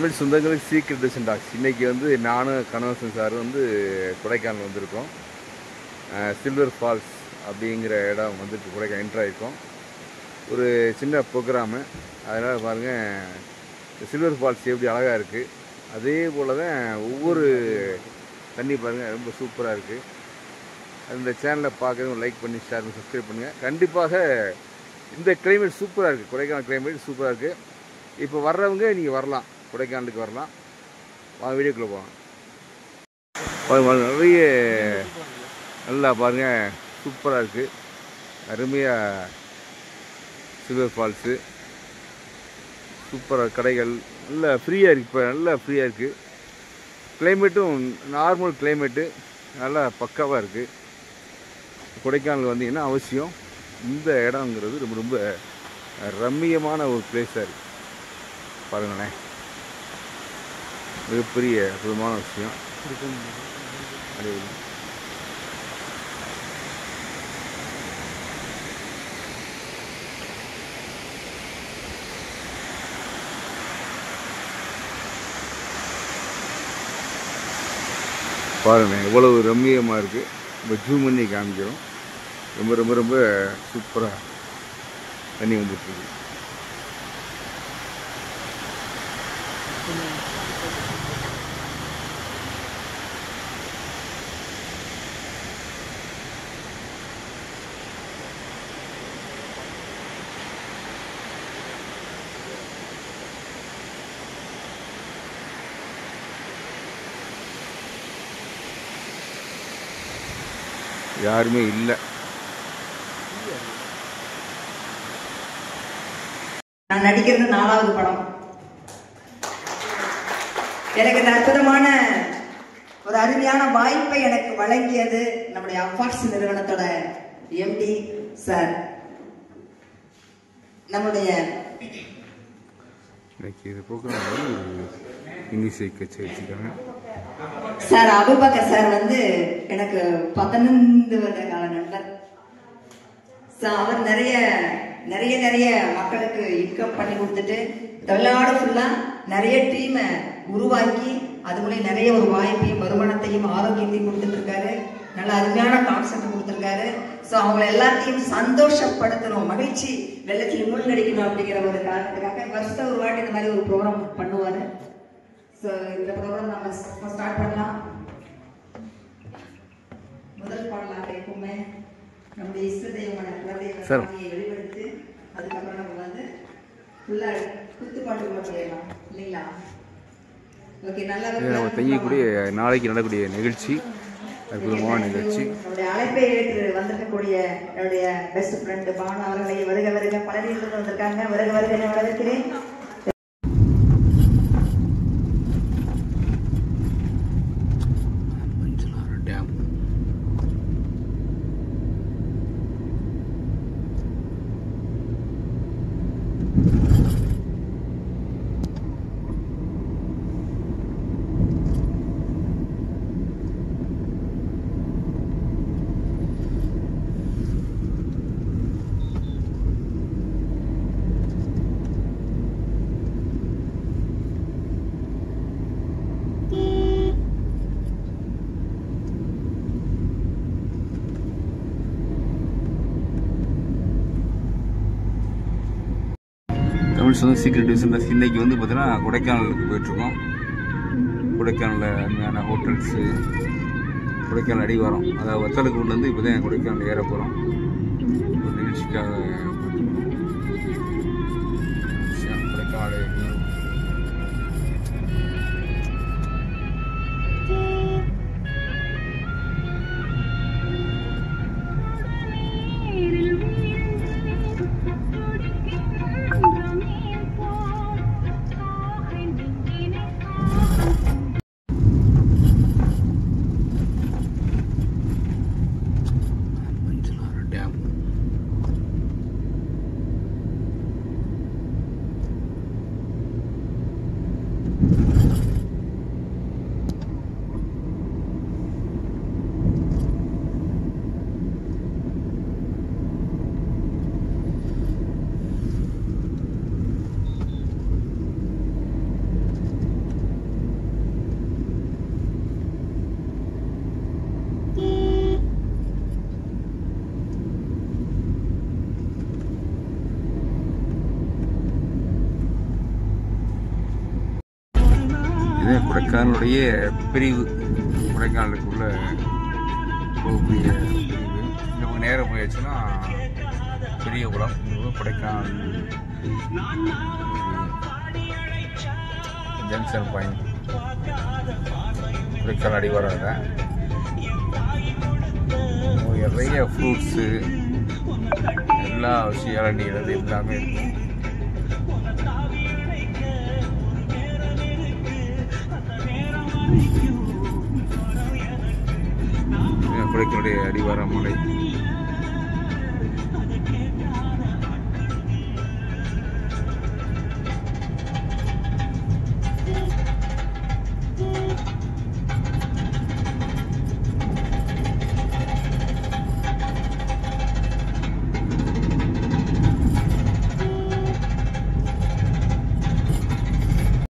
தமிழ் சொந்தங்களுக்கு சீக்கிரம் டிசன் டாக்ஸ் இன்றைக்கி வந்து நானும் கனவசன் சார் வந்து கொடைக்கானல் வந்திருக்கோம். சில்வர் ஃபால்ஸ் அப்படிங்கிற இடம் வந்துட்டு கொடைக்கானல் என்ட்ரு ஆகிருக்கோம் ஒரு சின்ன ப்ரோக்ராமு அதனால் பாருங்கள் சில்வர் ஃபால்ஸ் எப்படி அழகாக இருக்குது அதே போல் தான் ஒவ்வொரு தண்ணி பாருங்கள் ரொம்ப சூப்பராக இருக்குது அந்த சேனலை பார்க்குறவங்க லைக் பண்ணி ஷேர் பண்ணி சப்ஸ்கிரைப் பண்ணுங்கள் கண்டிப்பாக இந்த கிளைமேட் சூப்பராக இருக்குது கொடைக்கானல் கிளைமேட் சூப்பராக இருக்குது இப்போ வர்றவங்க நீங்கள் வரலாம். கொடைக்கானலுக்கு வரலாம். வாங்க வீடியோக்குள்ளே போகலாம் நிறைய நல்லா பாருங்கள் சூப்பராக இருக்குது அருமையாக சில்வர் ஃபால்ஸு சூப்பராக கடைகள் நல்லா ஃப்ரீயாக இருக்குது இப்போ நல்லா ஃப்ரீயாக இருக்குது கிளைமேட்டும் நார்மல் கிளைமேட்டு நல்லா பக்காவாக இருக்குது கொடைக்கானல் வந்தீங்கன்னா அவசியம்? இந்த இடங்கிறது ரொம்ப ரொம்ப ரம்மியமான ஒரு பிளேஸாக இருக்குது பாருங்களேன். மிகப்பெரிய அற்புதமான விஷயம். அது பாருங்க எவ்வளவு ரம்மியமாக இருக்குது நம்ம ஜூம் பண்ணி காமிக்கிறோம். ரொம்ப ரொம்ப ரொம்ப சூப்பராக தண்ணி வந்துட்டுருக்கு யாருமே இல்லை. நான் நடிக்கிறது நாலாவது படம். எனக்கு இந்த அற்புதமான ஒரு அருமையான வாய்ப்பை எனக்கு வழங்கியது நம்முடைய அஃபாக்ஸ் நிறுவனத்தோட எம்டி சார் நம்முடைய இன்னைக்கு இது ப்ரோக்ராம் இங்கிலீஷ் கட்சி வச்சுருக்காங்க சார் அபுபக்கர் சார் வந்து எனக்கு பதினைந்து வருட கால நண்பர். சார் அவர் நிறைய நிறைய நிறைய மக்களுக்கு இன்கம் பண்ணி கொடுத்துட்டு தமிழ்நாடு ஃபுல்லா நிறைய டீமை உருவாக்கி அது மூலயம் நிறைய ஒரு வாய்ப்பையும் வருமானத்தையும் ஆரோக்கியத்தையும் கொடுத்துட்ருக்காரு. நல்ல அருமையான கான்செப்ட் கொடுத்துருக்காரு. ஸோ அவங்கள எல்லாத்தையும் சந்தோஷப்படுத்தணும் மகிழ்ச்சி வெள்ளத்தில் மூழ்கடிக்கணும் அப்படிங்கிற ஒரு காரணத்துக்காக வருஷம் ஒரு வாட்டி இந்த மாதிரி ஒரு ப்ரோக்ராம் பண்ணுவாரு. ஸோ இந்த ப்ரோக்ராம் நம்ம ஸ்டார்ட் பண்ணலாம். முதல் பாடலாக எப்பவுமே நம்முடைய இஷ்ட தெய்வமான. சாமியை வெளிப்படுத்தி அதுக்கப்புறம் நம்ம வந்து ஃபுல்லா குத்துப்பாட்டு கூட போயிடலாம் இல்லைங்களா? ஓகே நல்லா நாளைக்கு நடக்கக்கூடிய நிகழ்ச்சி. அற்புதமான நிகழ்ச்சி. அழைப்பை ஏற்று வந்திருக்கக்கூடிய என்னுடைய பெஸ்ட் ஃப்ரெண்ட் பானு அவர்களை வருக வருக. பலரிலிருந்து வந்திருக்காங்க. வருக வருக வரவேற்கிறேன் டேம் தமிழ் சொந்த சீக்ரெட் டிவிஷன் இன்னைக்கு வந்து பார்த்தீங்கன்னா கொடைக்கானலுக்கு போயிட்டுருக்கோம். கொடைக்கானலில் அருமையான ஹோட்டல்ஸு கொடைக்கானல் அடிவாரம். அதாவது வத்தலக்குண்டுலேருந்து இப்போ தான் கொடைக்கானல் ஏற போகிறோம் ஒரு நிகழ்ச்சிக்காக கொடைக்கானல். கொடைக்கானலுடைய பிரிவு கொடைக்கானலுக்குள்ள போகக்கூடிய பிரிவு நமக்கு நேரம் போயாச்சுன்னா பெரிய குளம் இது கொடைக்கானல். Junction point. கொடைக்கானல் அடிவாரம் நிறைய ஃப்ரூட்ஸு எல்லா விஷயம் இளநீ அது எல்லாமே. இருக்கும் புழைக்களுடைய அடிவார மலை